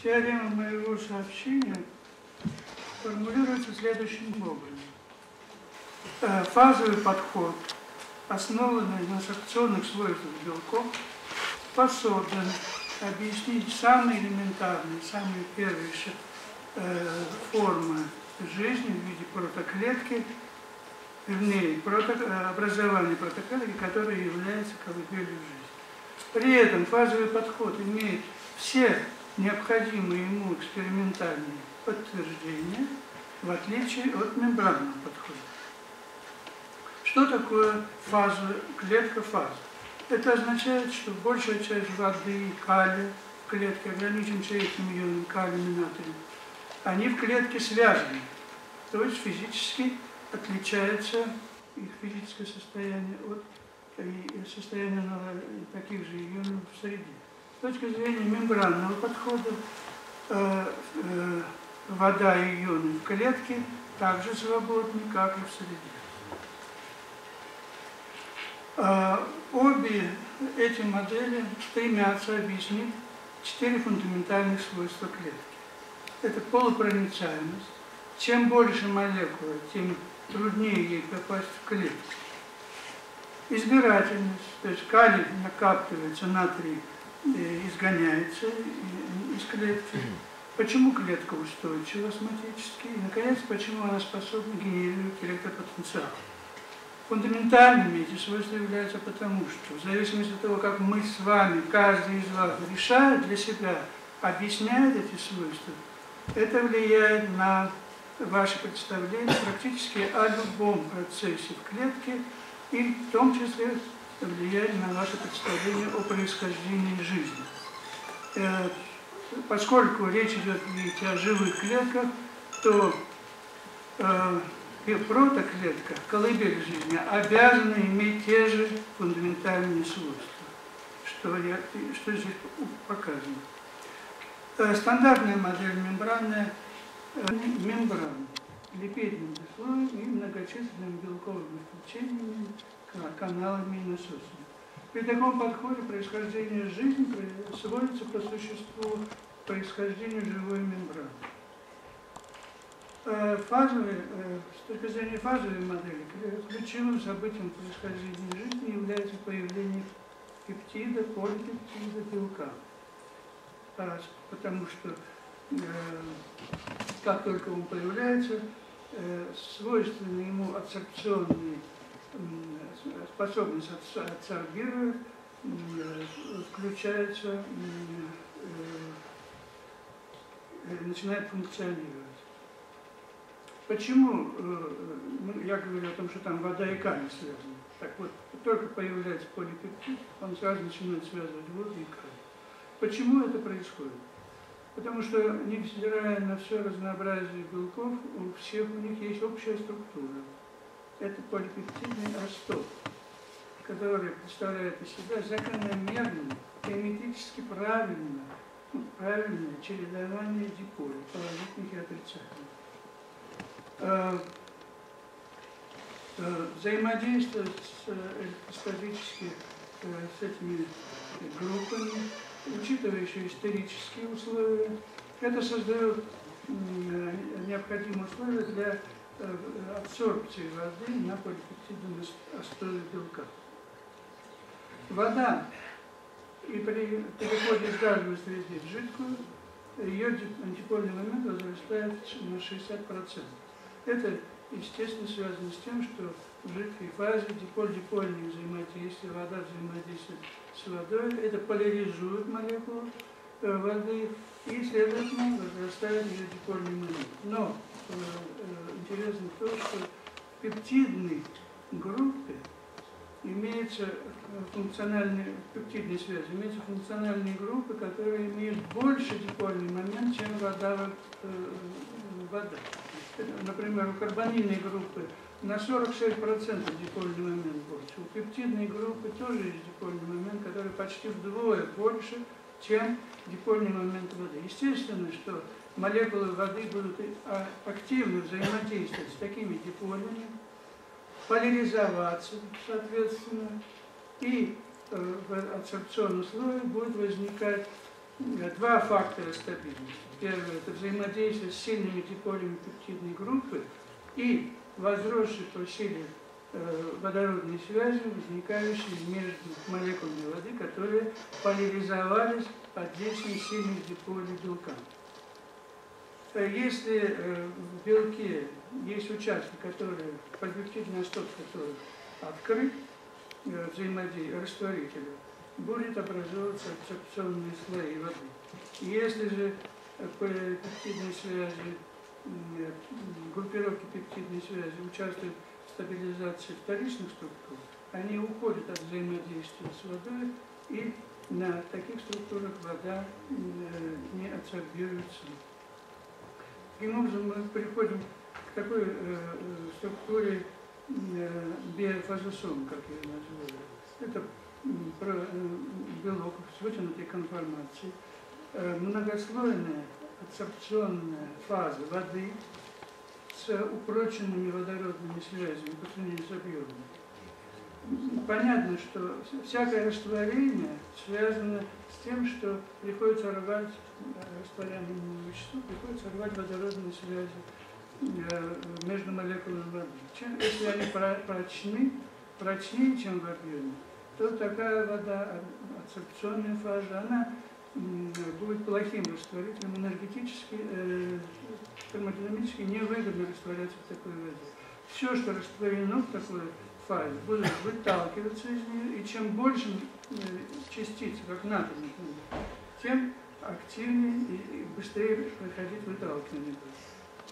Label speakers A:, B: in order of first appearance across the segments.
A: Теорема моего сообщения формулируется следующим образом. Э, фазовый подход, основанный на сакционных свойствах белков, способен объяснить самые элементарные, самые первые э, формы жизни в виде протоклетки, вернее, прото, образования протоклетки, которая является колыбелью жизни. При этом фазовый подход имеет все необходимые ему экспериментальные подтверждения, в отличие от мембранного подхода. Что такое фаза, клетка фаза? Это означает, что большая часть воды, калия в клетке, ограничимся этим ионом, калием и натрием, они в клетке связаны, то есть физически отличается их физическое состояние от состояния таких же ионов в среде. С точки зрения мембранного подхода, э, э, вода и ионы в клетке также свободны, как и в среде. Э, обе эти модели стремятся объяснить четыре фундаментальных свойства клетки. Это полупроницаемость. Чем больше молекулы, тем труднее ей попасть в клетку. Избирательность, то есть калий накапливается, натрий изгоняется из клетки. Почему клетка устойчива осмотически? И, наконец, почему она способна генерировать электропотенциал? Фундаментальными эти свойства являются потому, что в зависимости от того, как мы с вами, каждый из вас решает для себя, объясняет эти свойства, это влияет на ваше представление практически о любом процессе в клетке и в том числе влияет на ваше представление о происхождении жизни. Э, поскольку речь идет ведь о живых клетках, то э, протоклетка, колыбель жизни, обязана иметь те же фундаментальные свойства, что, я, что здесь показано. Э, стандартная модель мембранная, мембрана, липидным слоем и многочисленными белковыми включениями, каналами и насосами. При таком подходе происхождение жизни сводится по существу происхождению живой мембраны. Э, фазовые, э, с точки зрения фазовой модели, ключевым событием происхождения жизни является появление пептида, полипептида, белка. А, потому что э, как только он появляется, свойственный ему абсорбционный способность абсорбировать включается, начинает функционировать. Почему э, я говорю о том, что там вода и камень связаны? Так вот, только появляется полипептид, он сразу начинает связывать воду и камень. Почему это происходит? Потому что, невзирая на все разнообразие белков, у всех у них есть общая структура. Это полипептидный росток, который представляет из себя закономерное, геометрически правильное, ну, правильное чередование диполей, положительных и отрицательных. Э, э, взаимодействовать с, э, с этими группами, учитывая еще исторические условия, это создает необходимые условия для абсорбции воды на полипептидном основе белка. Вода и при переходе из газовой среды в жидкую, ее антипольный момент возрастает на 60%. Это, естественно, связано с тем, что в жидкой фазе диполь-дипольные взаимодействия, вода взаимодействует с водой, это поляризует молекулу э, воды и, следовательно, возрастает ее дипольный момент. Но э, э, интересно то, что в пептидной группе имеется функциональные, пептидные связи, имеются функциональные группы, которые имеют больше дипольный момент, чем вода, вода например, у карбонильной группы на 46% дипольный момент больше. У пептидной группы тоже есть дипольный момент, который почти вдвое больше, чем дипольный момент воды. Естественно, что молекулы воды будут а, активно взаимодействовать с такими диполями, поляризоваться, соответственно, и э, в адсорбционном слое будет возникать два фактора стабильности. Первый – это взаимодействие с сильными диполями пептидной группы и возросшие по силе э, водородные связи, возникающие между молекулами воды, которые поляризовались под действием сильных диполей белка. Э, если э, в белке есть участки, которые, подвективный стоп, который открыт, взаимодействие растворителя, будет образовываться абсорбционные слои воды. Если же по пептидной связи, группировки пептидной связи участвуют в стабилизации вторичных структур, они уходят от взаимодействия с водой, и на таких структурах вода не адсорбируется. Таким образом, мы приходим к такой э, структуре э, биофазосом, как я называю. Это белок с вытянутой конформацией, многослойная адсорбционная фаза воды с упроченными водородными связями по сравнению с объемами. Понятно, что всякое растворение связано с тем, что приходится рвать растворяемому веществу, приходится рвать водородные связи между молекулами воды. Чем, если они прочны, прочнее, чем в объеме, то такая вода, адсорбционная фаза, она будет плохим растворителем, энергетически, э, термодинамически невыгодно растворяться в такой воде. Все, что растворено в такой фазе, будет выталкиваться из нее, и чем больше э, частиц, как натрий, например, тем активнее и быстрее проходить выталкивание.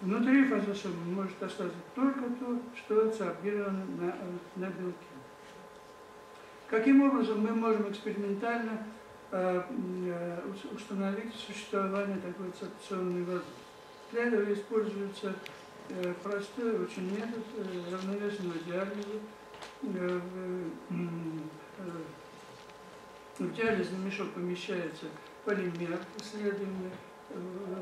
A: Внутри фазосома может остаться только то, что адсорбировано на, на белке. Каким образом мы можем экспериментально э, э, установить существование такой циркуляционной воды? Для этого используется э, простой очень метод равновесного диализа. В диализный мешок помещается полимер, исследуемый,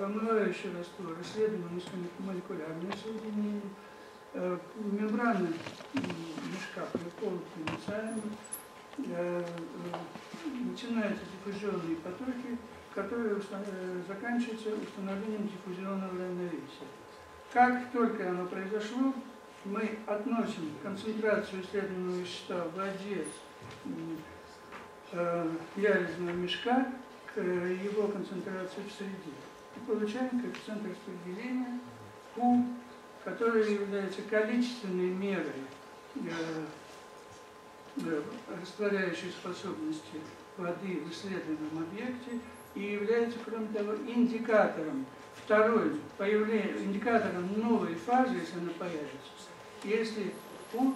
A: омывающий раствор, исследуемый низкомолекулярные соединения, мембраны мешка полупроницаемы, Э, начинаются диффузионные потоки, которые э, заканчиваются установлением диффузионного равновесия. Как только оно произошло, мы относим концентрацию исследуемого вещества в воде э, диализного мешка его концентрации в среде. И получаем коэффициент распределения Q, который является количественной мерой растворяющей способности воды в исследуемом объекте и является, кроме того, индикатором второй, появления, индикатором новой фазы, если она появится, если U,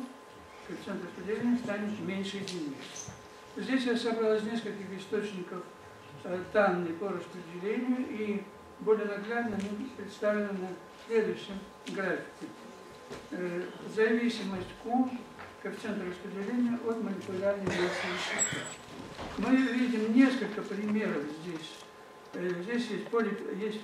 A: коэффициент распределения, станет меньше единицы. Здесь я собрал из нескольких источников э, данные по распределению и более наглядно они представлены на следующем графике. Э, зависимость Q коэффициента распределения от молекулярной массы вещества. Мы видим несколько примеров здесь. Э, здесь есть, поли, есть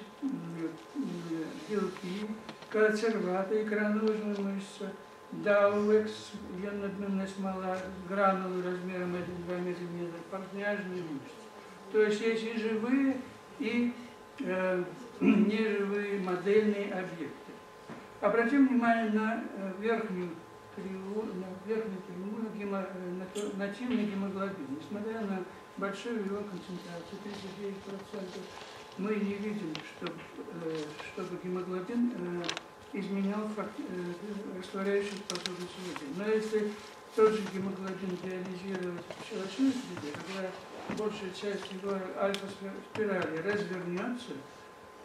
A: белки, консерваты, икроножная мышца, дауэкс, ионодневная смола, гранулы размером 1-2 мм, портняжные мышцы. То есть есть и живые, и э, неживые модельные объекты. Обратим внимание на э, верхнюю кривую, на верхнюю прямую гемо, э, нативный гемоглобин. Несмотря на большую его концентрацию, 39%, мы не видим, чтобы, э, чтобы гемоглобин э, изменял факт, растворяющую способность воды. Но если тот же гемоглобин диализировать в щелочной среде, когда большая часть его альфа-спирали развернется,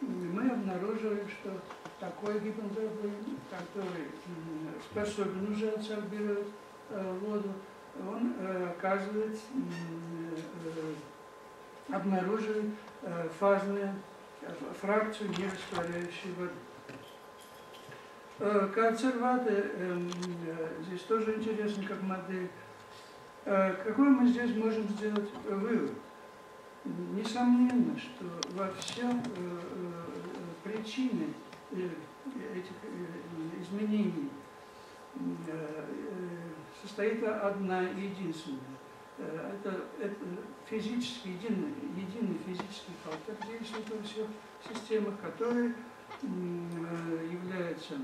A: мы обнаруживаем, что такой гипоглобин, который способен уже абсорбировать э, воду, он э, оказывает, э, обнаруживает фазную фракцию нерастворяющей воды. Консерваты здесь тоже интересно как модель. Какой мы здесь можем сделать вывод? Несомненно, что во всем причины этих э, изменений э, состоит одна единственная. Э, это, это физический, единый, единый физический фактор действует во всех системах, который является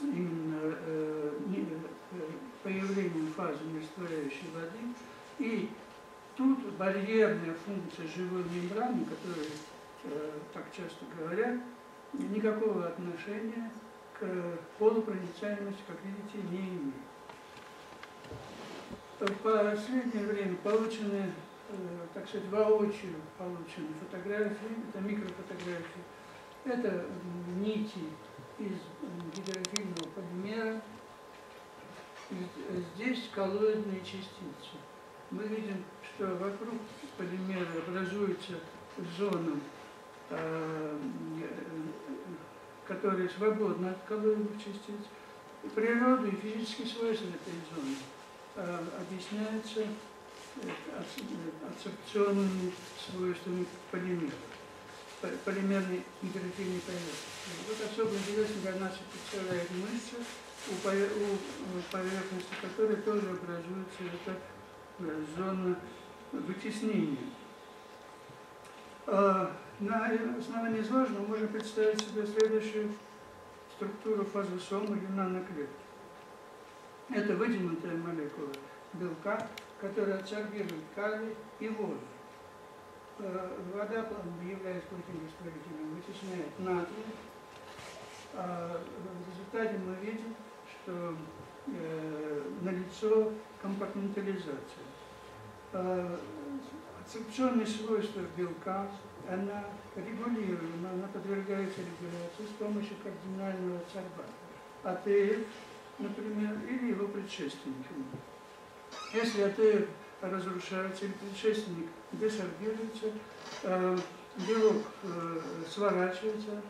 A: именно э, появлением фазы нерастворяющей воды. И тут барьерная функция живой мембраны, которую так часто говорят, никакого отношения к полупроницаемости, как видите, не имеет. В последнее время получены, э, так сказать, воочию получены фотографии, это микрофотографии, это нити из гидрофильного полимера, здесь коллоидные частицы. Мы видим, что вокруг полимера образуется зона Э, которые свободны от коллоидных частиц. Природу и физические свойства этой зоны э, объясняются э, абсорбционными свойствами полимеров, полимерной гидрофильной поверхности. Вот особо интересно для нас представляет мышца, у поверхности которой тоже образуется эта зона вытеснения. На основании изложенного можно представить себе следующую структуру фазосома или наноклетки. Это выдвинутая молекула белка, которая абсорбирует калий и воду. Э, вода, являясь плотным растворителем, вытесняет натрий. А в результате мы видим, что э, налицо компартментализация. Э, Абсорбционные свойства белка она регулируема, она подвергается регуляции с помощью кардинального адсорбатора. АТФ, например, или его предшественниками. Если АТФ разрушается или предшественник десорбируется, э, белок э, сворачивается,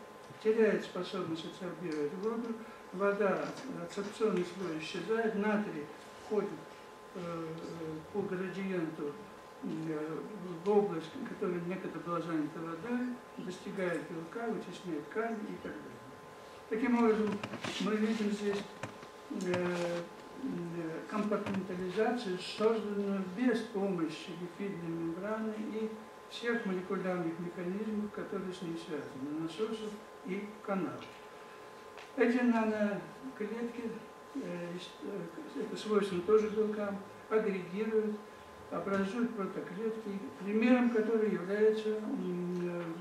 A: теряет способность адсорбировать воду, вода, адсорбционный слой исчезает, натрий входит э, по градиенту в область, которая некогда была занята водой, достигает белка, вытесняет калий и так далее. Таким образом, мы видим здесь э, компартментализацию, созданную без помощи липидной мембраны и всех молекулярных механизмов, которые с ней связаны, насосов и каналов. Эти наноклетки, э, э, это свойственно тоже белкам, агрегируют образуют протоклетки, примером которой является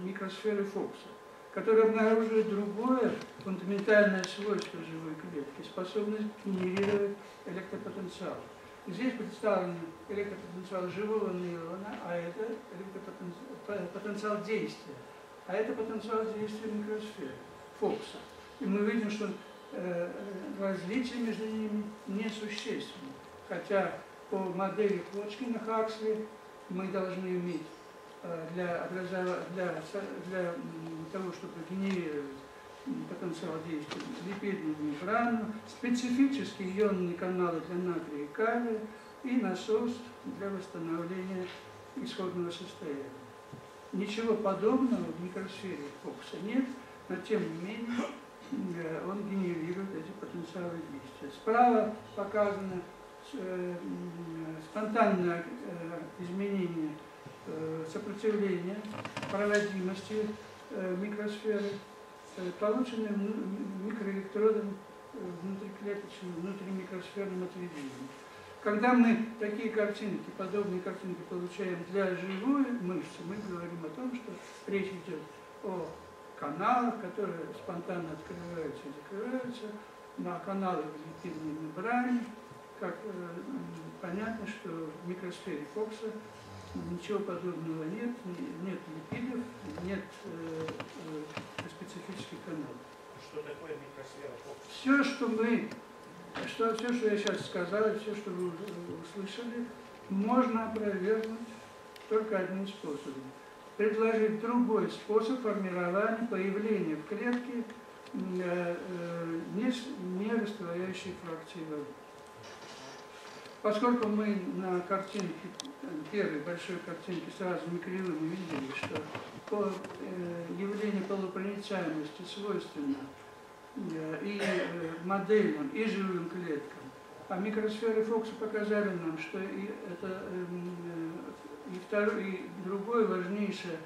A: микросфера Фокса, которая обнаруживает другое фундаментальное свойство живой клетки, способность генерировать электропотенциал. Здесь представлен электропотенциал живого нейрона, а это потенциал действия. А это потенциал действия микросферы Фокса. И мы видим, что э, различия между ними несущественны. Хотя по модели Клочкина Хаксли мы должны иметь э, для, для, для того, чтобы генерировать потенциал действия липидную мембрану, специфические ионные каналы для натрия и калия и насос для восстановления исходного состояния. Ничего подобного в микросфере Фокса нет, но тем не менее он генерирует эти потенциалы действия. Справа показано Э, спонтанное э, изменение э, сопротивления, проводимости микросферы, полученные микроэлектродом внутриклеточным, внутримикросферным отведением. Когда мы такие картинки, подобные картинки получаем для живой мышцы, мы говорим о том, что речь идет о каналах, которые спонтанно открываются и закрываются, на каналы в липидной мембране, как э, понятно, что в микросфере Фокса ничего подобного нет, нет липидов, нет э, э, специфических каналов.
B: Что такое микросфера Фокса?
A: Все, что мы, что, все, что я сейчас сказал, все, что вы услышали, можно опровергнуть только одним способом. Предложить другой способ формирования, появления в клетке э, э, не, растворяющей фракции воды. Поскольку мы на картинке, первой большой картинке с разными кривыми видели, что э, явление полупроницаемости свойственно и модельным, и живым клеткам, А микросферы Фокса показали нам, что это, эм, и, второе, и другое важнейшее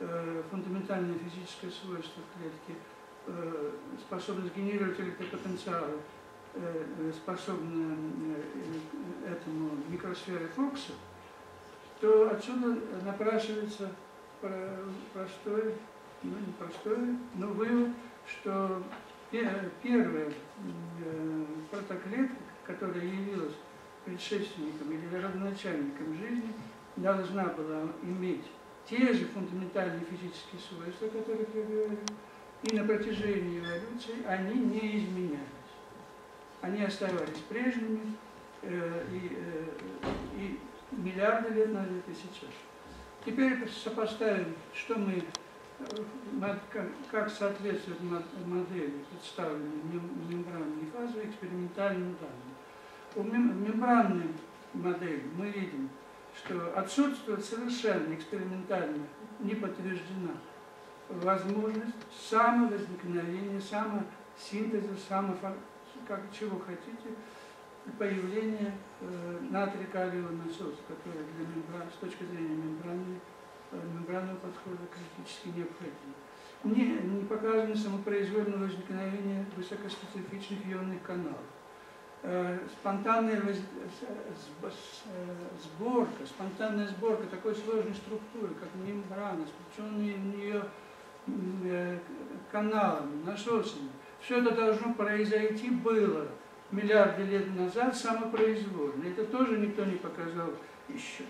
A: э, фундаментальное физическое свойство клетки, э, способность генерировать электропотенциалы, э, способна э, этому микросфере Фокса, то отсюда напрашивается простой, ну не простой, но вывод, что первая э, протоклетка, которая явилась предшественником или родоначальником жизни, должна была иметь те же фундаментальные физические свойства, о которых я говорил, и на протяжении эволюции они не изменялись. Они оставались прежними э, и, э, и миллиарды лет назад и сейчас. Теперь сопоставим, что мы, э, как соответствует модели, представленной мембранной фазы, экспериментальным данным. У мембранной модели мы видим, что отсутствует совершенно экспериментально, не подтверждена возможность самовозникновения, самосинтеза, само, как чего хотите, появления э, натрия-калиевого насоса, который для мембран, с точки зрения мембраны, э, мембранного подхода критически необходим. Не, не показано самопроизвольное возникновение высокоспецифичных ионных каналов. Э, спонтанная сборка, спонтанная сборка такой сложной структуры, как мембрана, сплоченные в нее э, каналами, насосами, все это должно произойти было миллиарды лет назад самопроизвольно. Это тоже никто не показал еще.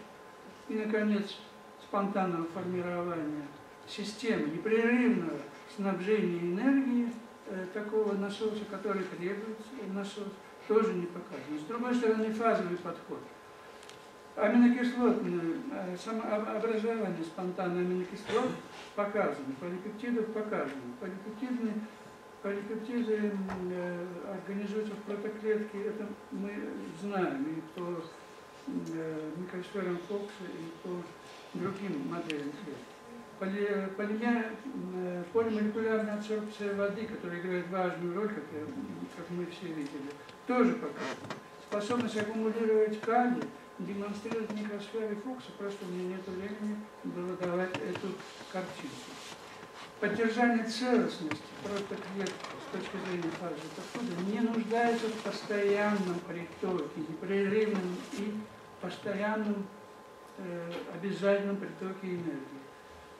A: И, наконец, спонтанного формирования системы непрерывного снабжения энергии э, такого насоса, который требует насос, тоже не показан. С другой стороны, фазовый подход. Аминокислотное э, самообразование спонтанных аминокислот показано, полипептидов показано. Полипептидные Полипептиды э, организуются в протоклетке, это мы знаем и по э, микросферам Фокса, и по другим моделям клетки. Э, полимолекулярная абсорбция воды, которая играет важную роль, как, как мы все видели, тоже показана. Способность аккумулировать калий демонстрирует микросферы Фокса, просто у меня нет времени было давать эту картинку. Поддержание целостности просто клетки с точки зрения фазы не нуждается в постоянном притоке, непрерывном и постоянном э, обязательном притоке энергии э,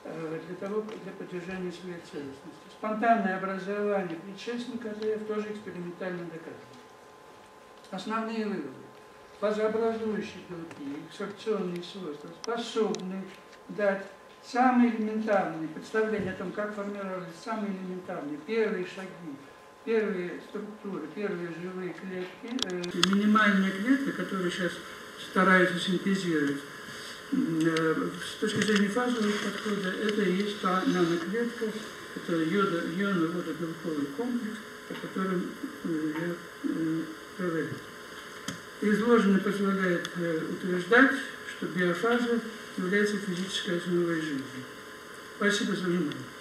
A: для того, для поддержания своей целостности. Спонтанное образование предшественника АТФ тоже экспериментально доказано. Основные выводы. Фазообразующие белки, экстракционные свойства способны дать самые элементарные представления о том, как формировались самые элементарные первые шаги, первые структуры, первые живые клетки, э, минимальная клетка, которую сейчас стараются синтезировать, э, с точки зрения фазового подхода, это и есть та наноклетка, это йода, ионно-водобелковый комплекс, о котором э, я э, говорил. Изложенное позволяет э, утверждать, что биофаза является физической основой жизни. Спасибо за внимание.